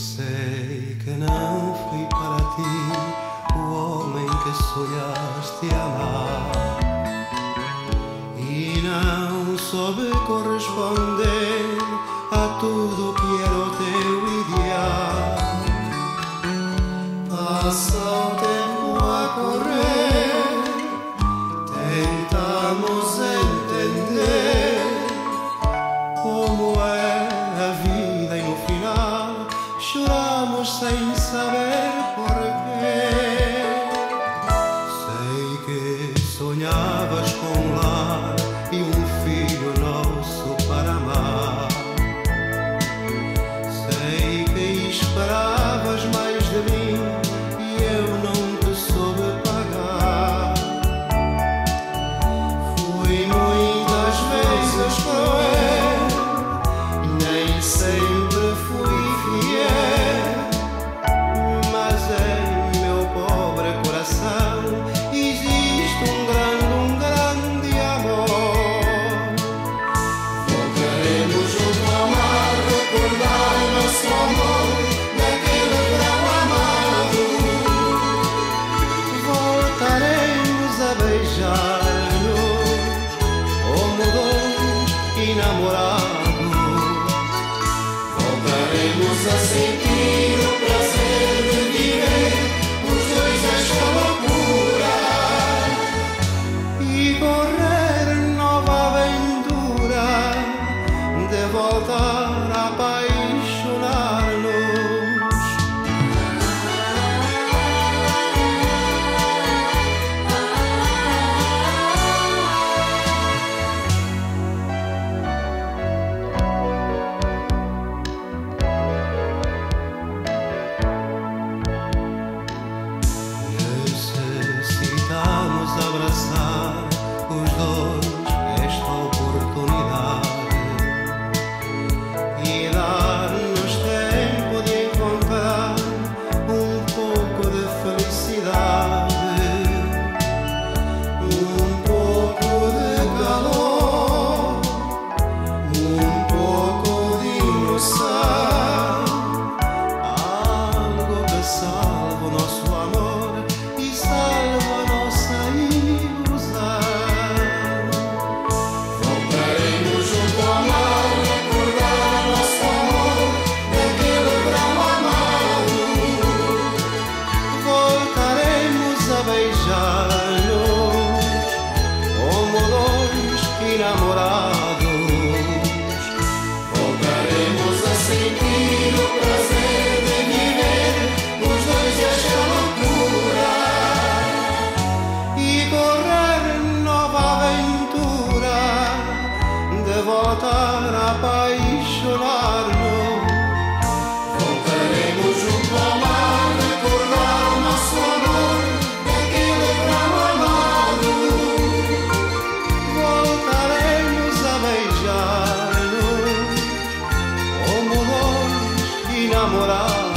sei que não fui para ti o homem que sonhaste amar e não soube corresponder a tudo que sin saber por qué. você voltar a apaixonar-nos. Voltaremos junto ao mar, recordar o nosso amor, daquele verão amado. Voltaremos a beijar-nos, como nós enamorados.